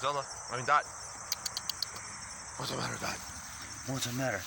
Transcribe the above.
Zola, I mean, Dot. What's the matter, Dot? What's the matter?